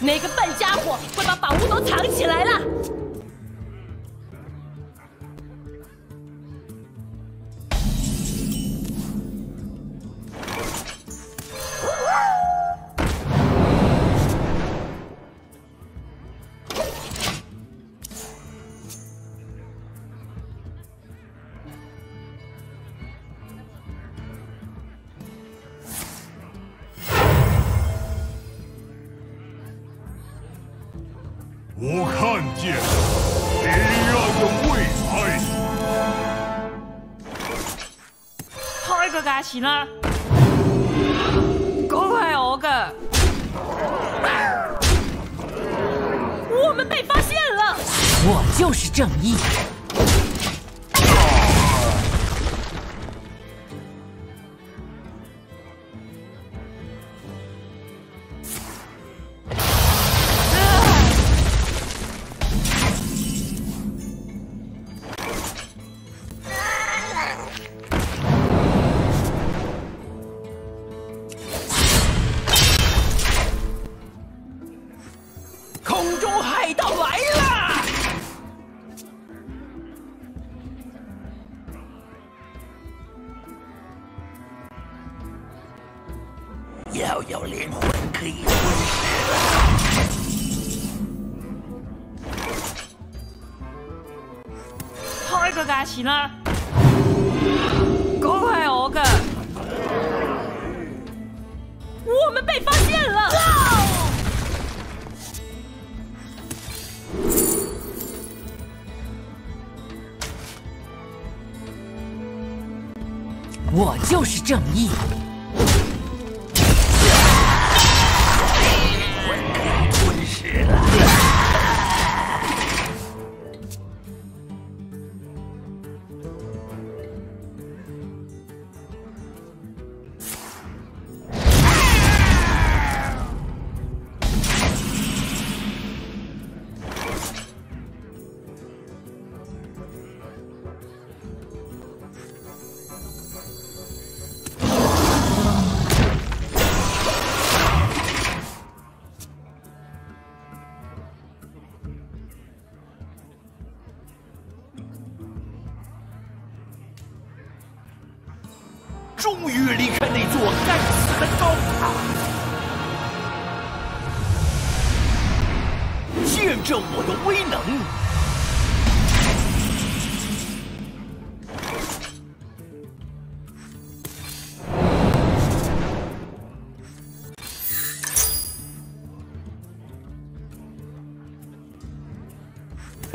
那个笨家伙会把宝物都藏起来了。开个嘎奇呢？赶快哦个！我们被发现了！我就是正义。开个嘎奇呢？赶快哦个！我们被发现了！我就是正义。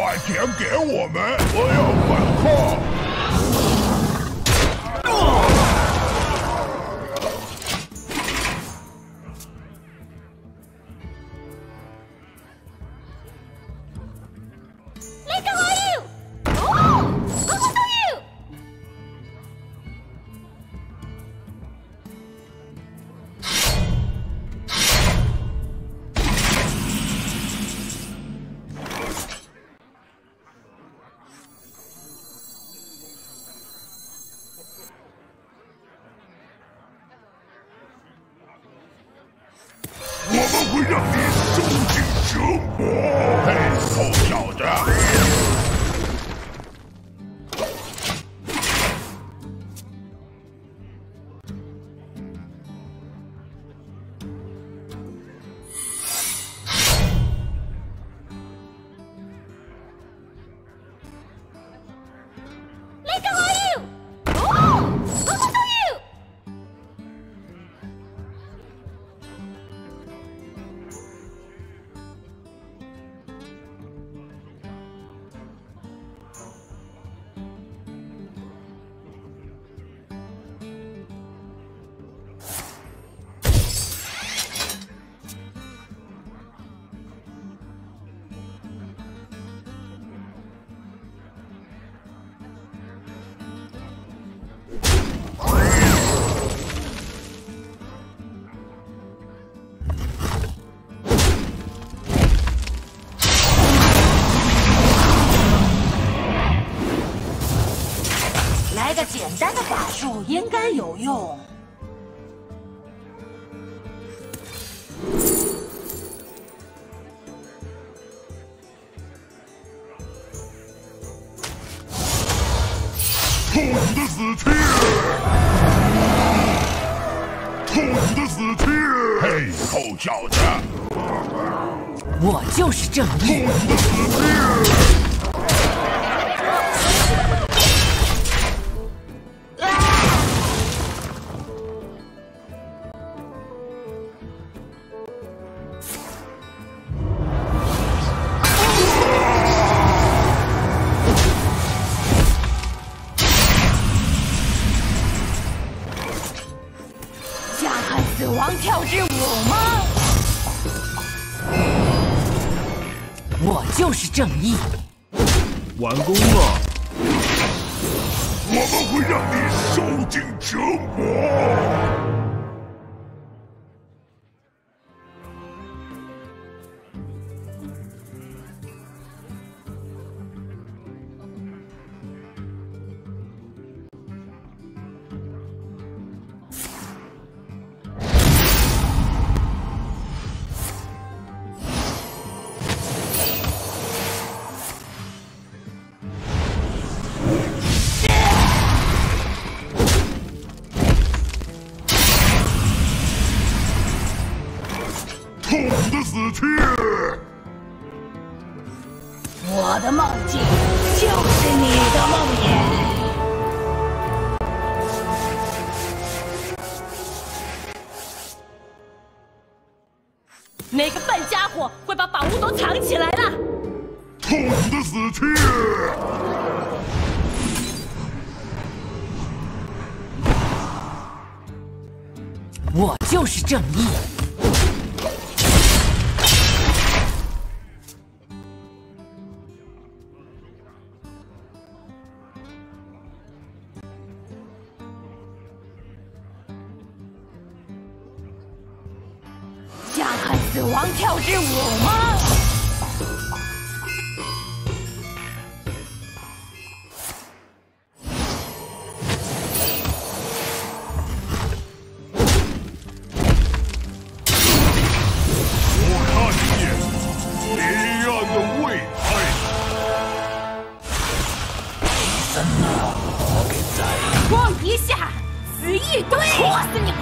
把钱给我们，我要反抗。让你受尽折磨，来个简单的法术应该有用。兔子的死去，兔子的死去。嘿，臭小子！我就是正义。兔子的死去。跳支舞吗？我就是正义。完工了。我们会让你受尽折磨。就是正义。光一下，死一堆，戳死你们！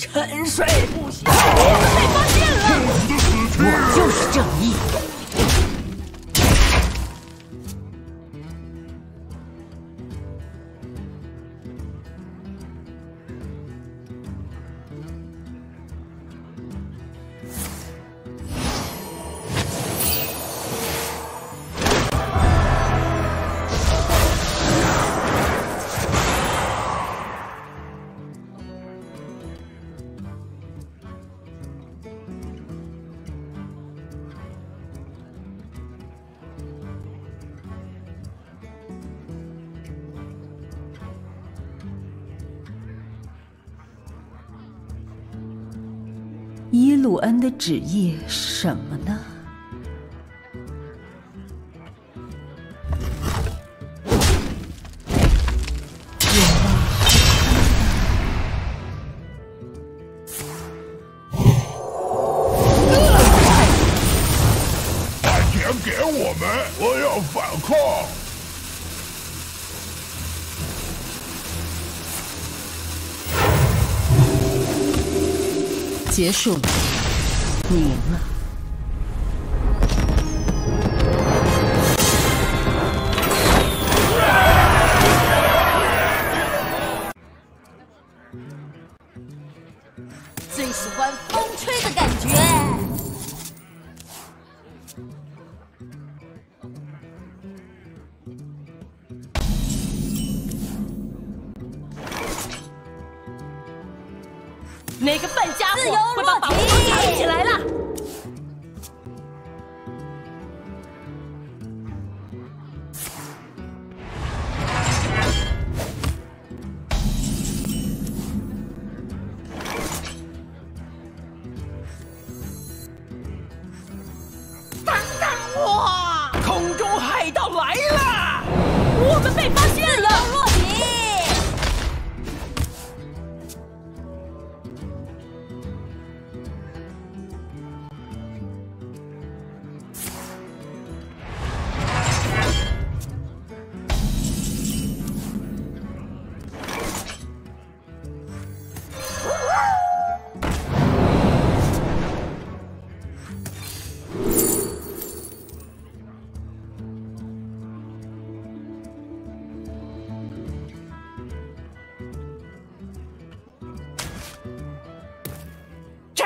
沉睡不醒，被发现了！我就是正义。耶鲁恩的旨意是什么呢？结束了，你赢了。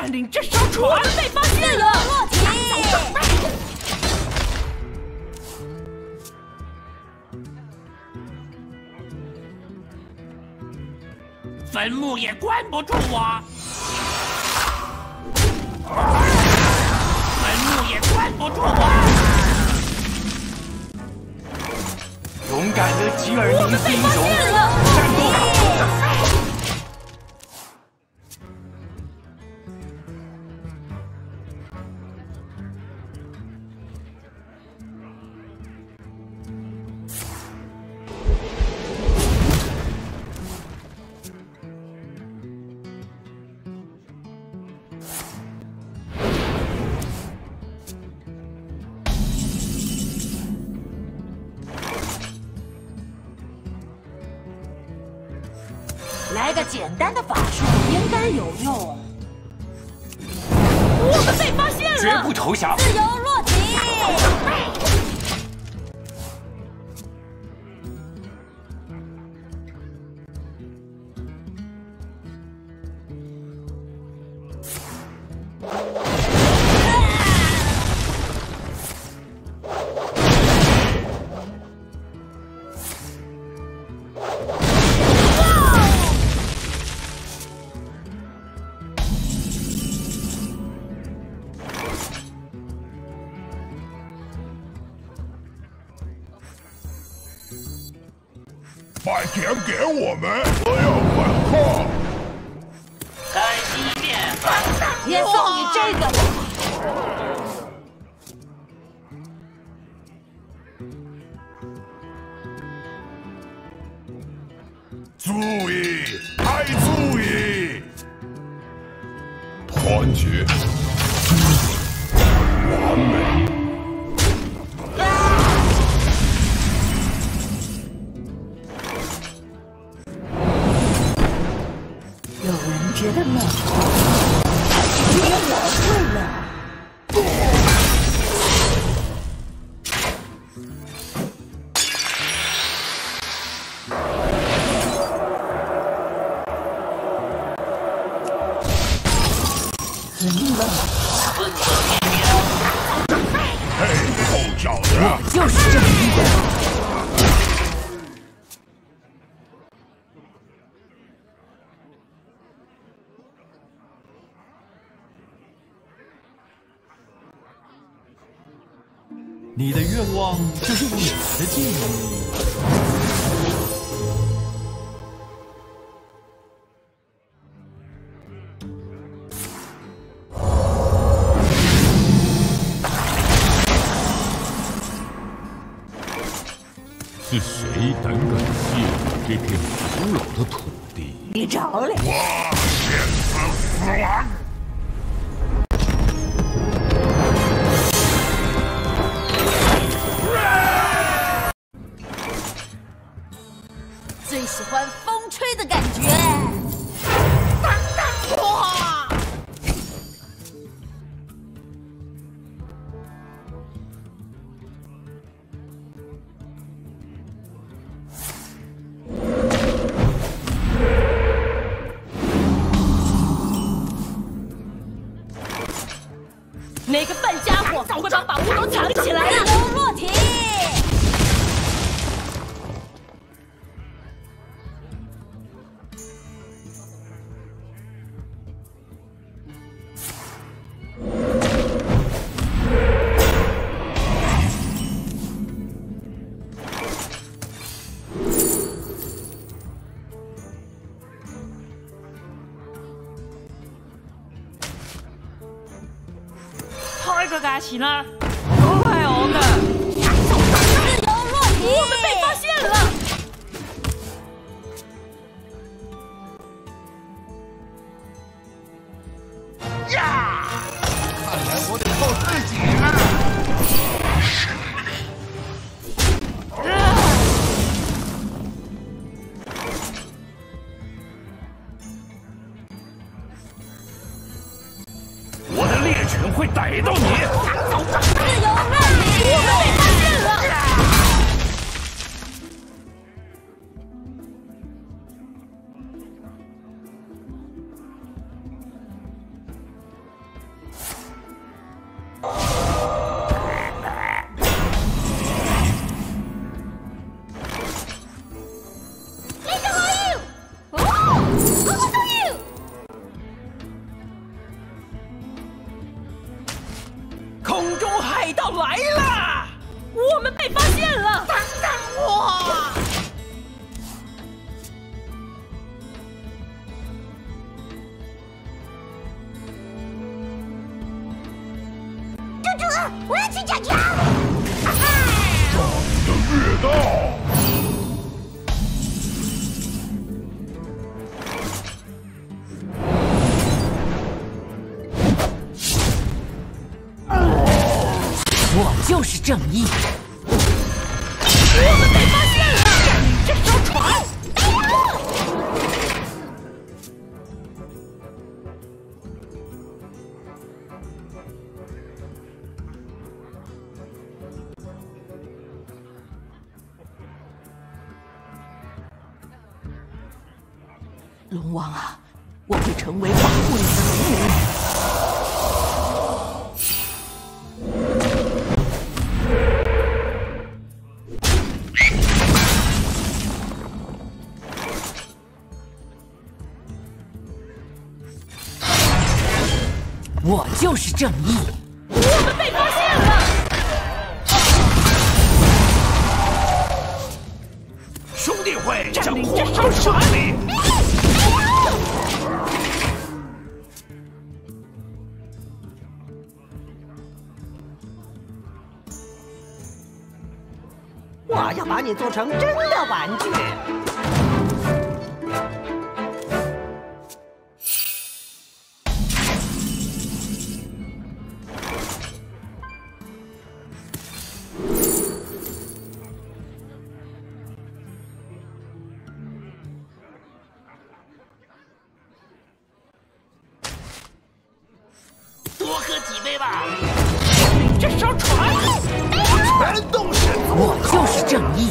占领这艘船！被发现了！坟墓也关不住我，坟墓也关不住我。勇敢的吉尔尼英雄，自由落个简单的法术应该有用。我们被发现了绝了！不投降！自由我们，我要反抗。看一遍吧。也送你这个走。很冷，嘿，臭小子！就是这个。你的愿望就是我的敬意。片古老的土地？你着了！我选择死亡！最喜欢风吹的感觉。得来了！我们被发现了！等等我！Oh, my God. 我就是正义！我们被发现了！兄弟会将领火这艘船顺利。我要把你做成真的玩具。几杯吧。这艘船！全都是我就是正义！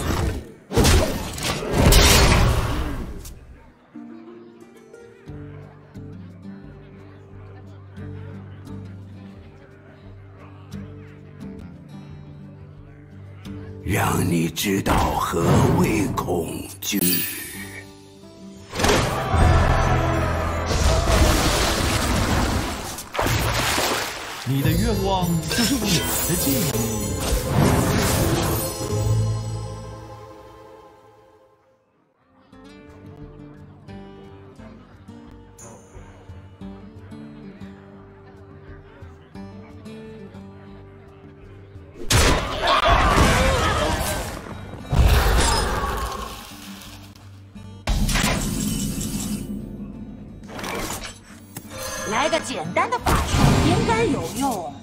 简单的法术应该有用。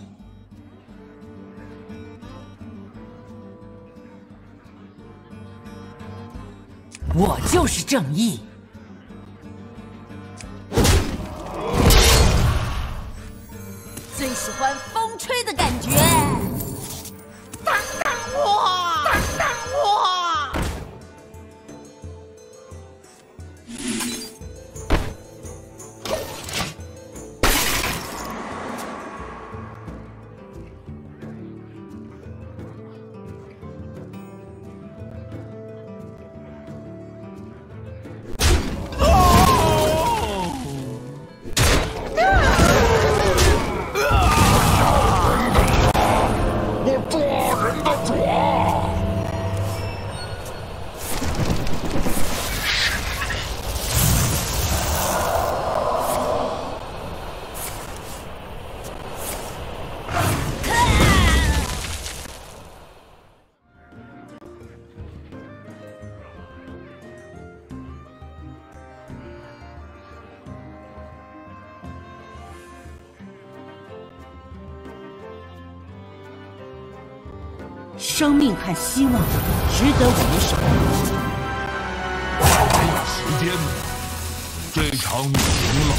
我就是正义！最喜欢风吹的感觉。等等我！生命和希望值得我们守护。还有时间，这场你赢了。